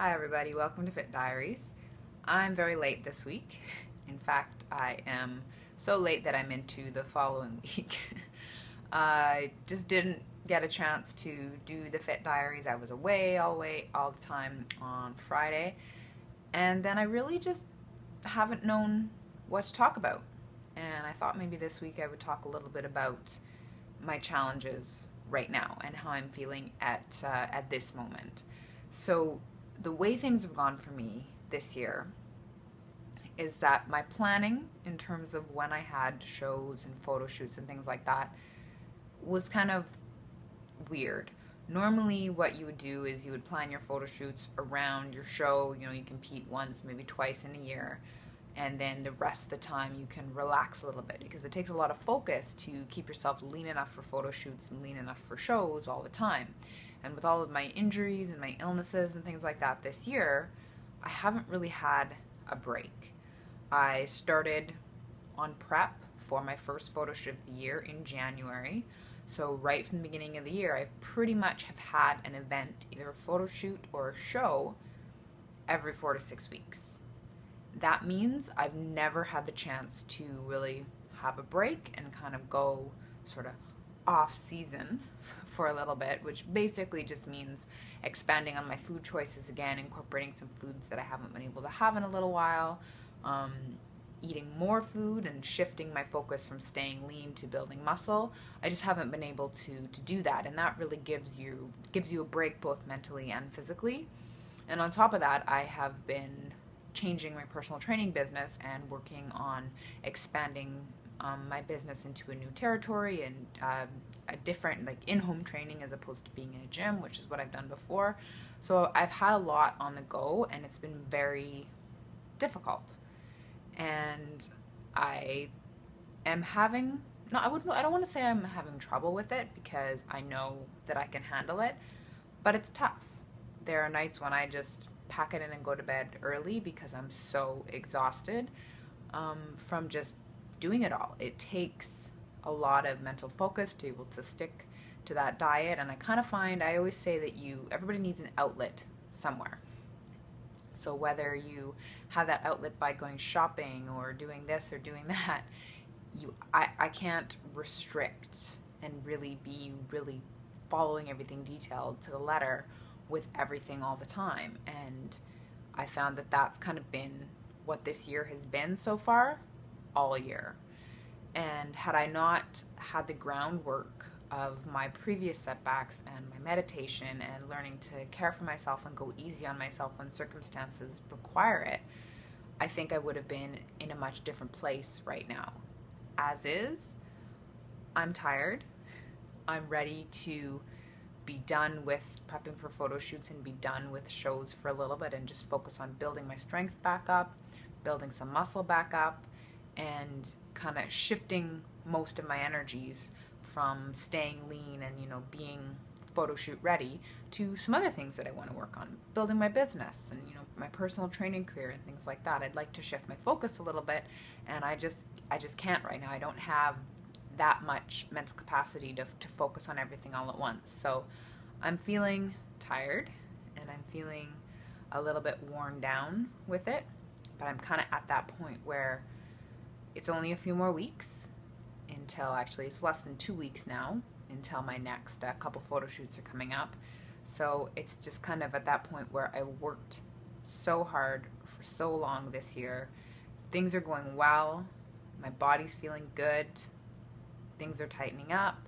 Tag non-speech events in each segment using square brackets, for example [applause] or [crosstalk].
Hi, everybody. Welcome to Fit Diaries. I'm very late this week. [laughs] In fact, I am so late that I'm into the following [laughs] week. I just didn't get a chance to do the Fit Diaries. I was away all way all the time on Friday, and then I really just haven't known what to talk about. And I thought maybe this week I would talk a little bit about my challenges right now and how I'm feeling at uh, at this moment. So the way things have gone for me this year is that my planning in terms of when I had shows and photo shoots and things like that was kind of weird. Normally, what you would do is you would plan your photo shoots around your show. You know, you compete once, maybe twice in a year, and then the rest of the time you can relax a little bit because it takes a lot of focus to keep yourself lean enough for photo shoots and lean enough for shows all the time. And with all of my injuries and my illnesses and things like that this year, I haven't really had a break. I started on prep for my first photo shoot of the year in January. So right from the beginning of the year, I pretty much have had an event, either a photo shoot or a show, every four to six weeks. That means I've never had the chance to really have a break and kind of go sort of off season [laughs] for a little bit, which basically just means expanding on my food choices again, incorporating some foods that I haven't been able to have in a little while, um, eating more food and shifting my focus from staying lean to building muscle. I just haven't been able to to do that, and that really gives you gives you a break both mentally and physically. And on top of that, I have been changing my personal training business and working on expanding um, my business into a new territory and uh, a different like in-home training as opposed to being in a gym which is what i've done before. So i've had a lot on the go and it's been very difficult. And i am having no i would i don't want to say i'm having trouble with it because i know that i can handle it but it's tough. There are nights when i just pack it in and go to bed early because i'm so exhausted um, from just doing it all. It takes a lot of mental focus to be able to stick to that diet and I kind of find I always say that you everybody needs an outlet somewhere. So whether you have that outlet by going shopping or doing this or doing [laughs] that, you I, I can't restrict and really be really following everything detailed to the letter with everything all the time. And I found that that's kind of been what this year has been so far all year. And had I not had the groundwork of my previous setbacks and my meditation and learning to care for myself and go easy on myself when circumstances require it, I think I would have been in a much different place right now. As is, I'm tired. I'm ready to be done with prepping for photo shoots and be done with shows for a little bit and just focus on building my strength back up, building some muscle back up, and kind of shifting most of my energies from staying lean and you know being photo shoot ready to some other things that I want to work on building my business and you know my personal training career and things like that. I'd like to shift my focus a little bit and I just I just can't right now. I don't have that much mental capacity to, to focus on everything all at once. So I'm feeling tired and I'm feeling a little bit worn down with it but I'm kind of at that point where it's only a few more weeks until actually it's less than two weeks now until my next uh, couple photo shoots are coming up. So it's just kind of at that point where I worked so hard for so long this year. Things are going well. My body's feeling good. Things are tightening up.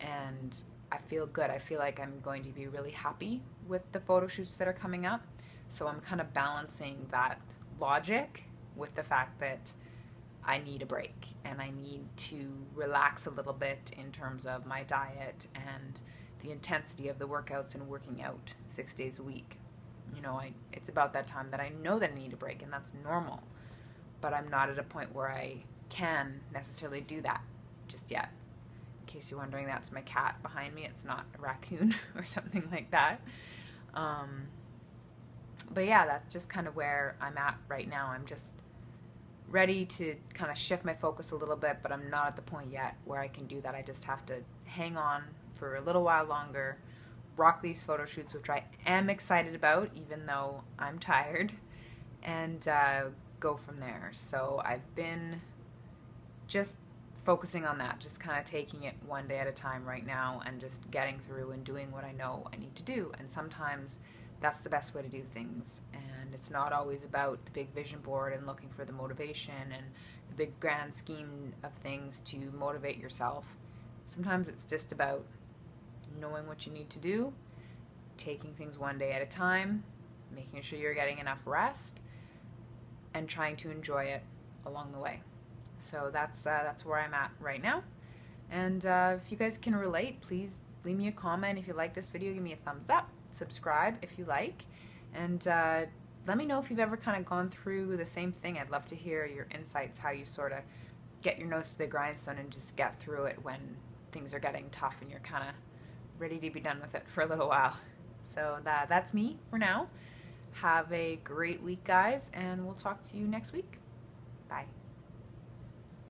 And I feel good. I feel like I'm going to be really happy with the photo shoots that are coming up. So I'm kind of balancing that logic with the fact that I need a break and I need to relax a little bit in terms of my diet and the intensity of the workouts and working out six days a week. You know, I, it's about that time that I know that I need a break and that's normal. But I'm not at a point where I can necessarily do that just yet. In case you're wondering, that's my cat behind me. It's not a raccoon [laughs] or something like that. Um, but yeah, that's just kind of where I'm at right now. I'm just ready to kind of shift my focus a little bit, but I'm not at the point yet where I can do that. I just have to hang on for a little while longer, rock these photo shoots, which I am excited about, even though I'm tired, and uh, go from there. So I've been just focusing on that, just kind of taking it one day at a time right now and just getting through and doing what I know I need to do. And sometimes that's the best way to do things. And it's not always about the big vision board and looking for the motivation and the big grand scheme of things to motivate yourself. Sometimes it's just about knowing what you need to do, taking things one day at a time, making sure you're getting enough rest, and trying to enjoy it along the way. So that's uh, that's where I'm at right now. And uh, if you guys can relate, please leave me a comment. If you like this video, give me a thumbs up. Subscribe if you like. And uh, let me know if you've ever kind of gone through the same thing. I'd love to hear your insights, how you sort of get your nose to the grindstone and just get through it when things are getting tough and you're kind of ready to be done with it for a little while. So that, that's me for now. Have a great week, guys, and we'll talk to you next week. Bye.